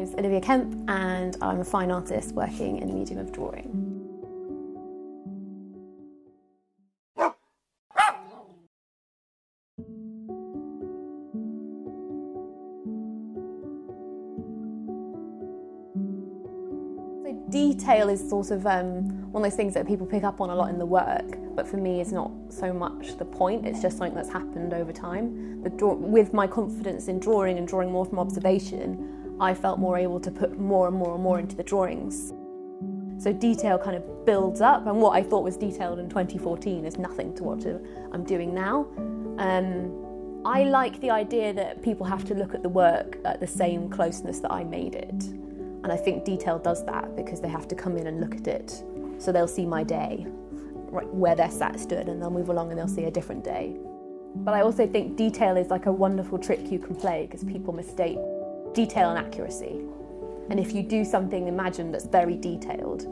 name's Olivia Kemp, and I'm a fine artist working in the medium of drawing. So detail is sort of um, one of those things that people pick up on a lot in the work, but for me, it's not so much the point. It's just something that's happened over time. Draw- with my confidence in drawing and drawing more from observation, I felt more able to put more and more and more into the drawings. So detail kind of builds up, and what I thought was detailed in 2014 is nothing to what I'm doing now. Um, I like the idea that people have to look at the work at the same closeness that I made it. And I think detail does that because they have to come in and look at it. So they'll see my day, right, where they're sat stood, and they'll move along and they'll see a different day. But I also think detail is like a wonderful trick you can play because people mistake detail and accuracy. And if you do something imagined that's very detailed,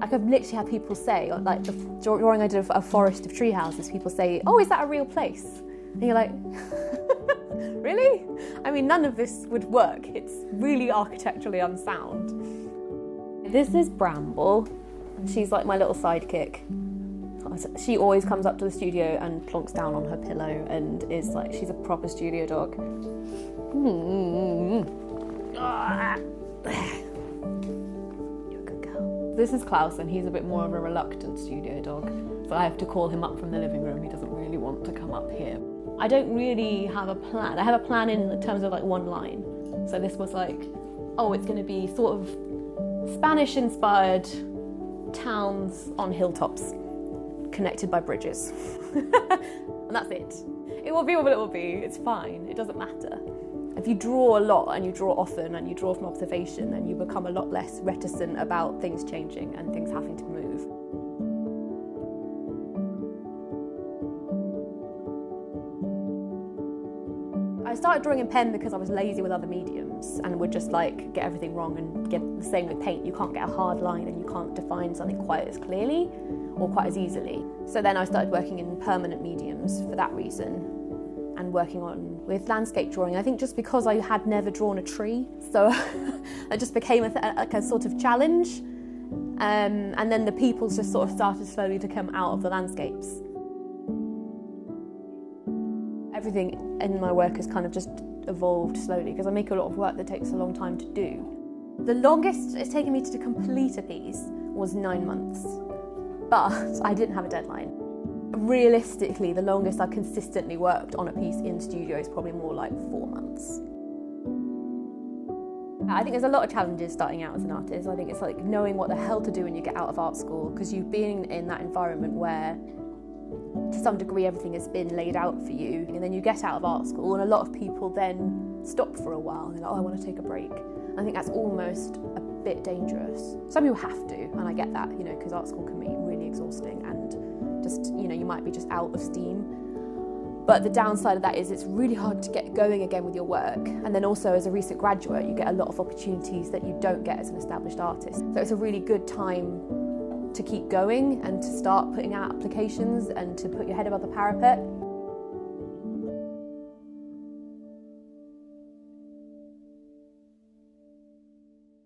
like I've literally had people say, like the drawing I did of a forest of tree houses, people say, "Oh, is that a real place?" And you're like, really? I mean, none of this would work. It's really architecturally unsound. This is Bramble. She's like my little sidekick. She always comes up to the studio and plonks down on her pillow and is like, she's a proper studio dog. This is Klaus, and he's a bit more of a reluctant studio dog. So I have to call him up from the living room. He doesn't really want to come up here. I don't really have a plan. I have a plan in terms of like one line. So this was like, oh, it's going to be sort of Spanish inspired towns on hilltops connected by bridges. and that's it. It will be what it will be. It's fine. It doesn't matter. If you draw a lot and you draw often and you draw from observation, then you become a lot less reticent about things changing and things having to move. Started drawing in pen because I was lazy with other mediums and would just like get everything wrong and get the same with paint. You can't get a hard line and you can't define something quite as clearly or quite as easily. So then I started working in permanent mediums for that reason and working on with landscape drawing. I think just because I had never drawn a tree, so it just became a, like a sort of challenge. Um, and then the peoples just sort of started slowly to come out of the landscapes. Everything in my work has kind of just evolved slowly because I make a lot of work that takes a long time to do. The longest it's taken me to complete a piece was nine months, but I didn't have a deadline. Realistically, the longest I've consistently worked on a piece in studio is probably more like four months. I think there's a lot of challenges starting out as an artist. I think it's like knowing what the hell to do when you get out of art school because you've been in that environment where to some degree everything has been laid out for you and then you get out of art school and a lot of people then stop for a while and they're like oh I want to take a break. I think that's almost a bit dangerous. Some people have to and I get that you know because art school can be really exhausting and just you know you might be just out of steam. But the downside of that is it's really hard to get going again with your work and then also as a recent graduate you get a lot of opportunities that you don't get as an established artist. So it's a really good time to keep going and to start putting out applications and to put your head above the parapet.